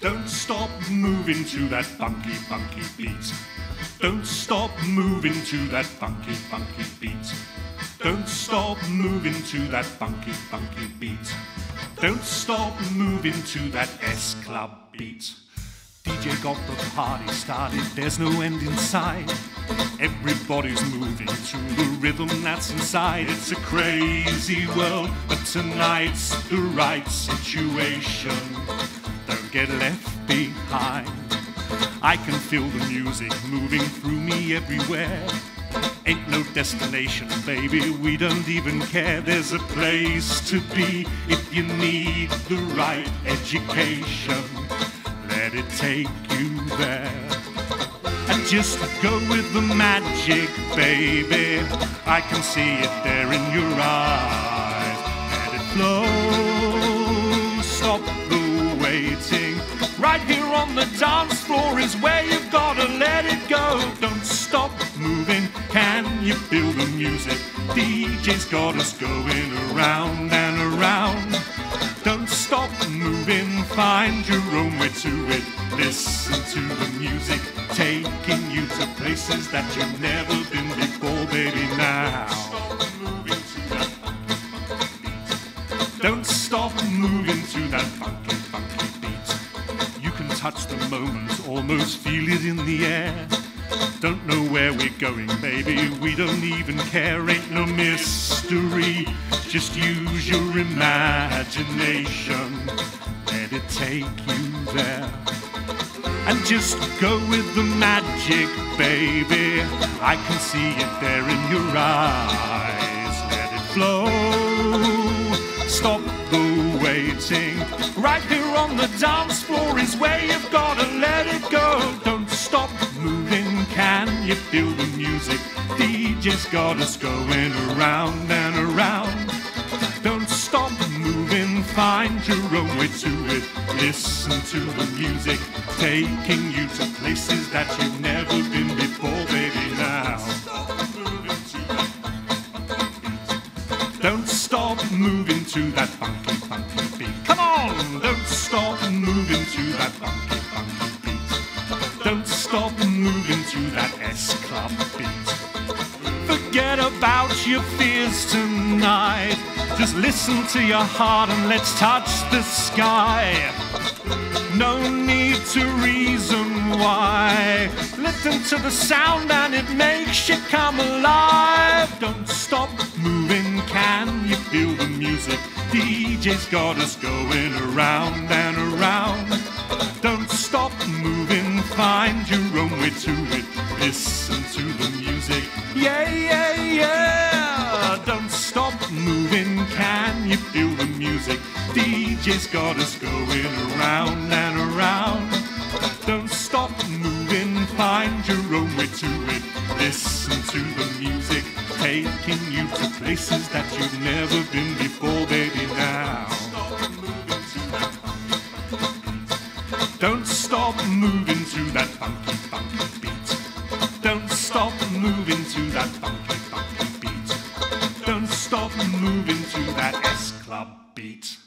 Don't stop moving to that funky, funky beat. Don't stop moving to that funky, funky beat. Don't stop moving to that funky, funky beat. Don't stop moving to that S Club beat. DJ got the party started, there's no end in sight. Everybody's moving to the rhythm that's inside. It's a crazy world, but tonight's the right situation. Don't get left behind. I can feel the music moving through me everywhere. Ain't no destination, baby, we don't even care. There's a place to be if you need the right education. Let it take you there. And just go with the magic, baby. I can see it there in your eyes. Let it flow. Stop the waiting. Right here on the dance floor is where you've gotta let it go. Don't stop moving. Can you feel the music? DJ's got us going around and around. Find your own way to it. Listen to the music, taking you to places that you've never been before, baby. Now. Don't stop moving to that funky, funky beat. You can touch the moment, almost feel it in the air. Don't know where we're going, baby. We don't even care. Ain't no mystery. Just use your imagination. Let it take you there. And just go with the magic, baby. I can see it there in your eyes. Let it flow. Stop the waiting. Right here on the dance floor is where you've gotta let it go. Don't stop you feel the music? DJ's got us going around and around. Don't stop moving, find your own way to it. Listen to the music, taking you to places that you've never been before, baby. Now. Don't stop moving to that funky, funky beat. Stop moving to that S Club beat. Forget about your fears tonight. Just listen to your heart and let's touch the sky. No need to reason why. Listen to the sound and it makes you come alive. Don't stop moving, can you feel the music? DJ's got us going around and around. Find your own way to it. Listen to the music, yeah, yeah, yeah. Don't stop moving, can you feel the music? DJ's got us going around and around. Don't stop moving, find your own way to it. Listen to the music, taking you to places that you've never been before. stop moving to that funky, funky beat. Don't stop moving to that funky, funky beat. Don't stop moving to that S Club beat.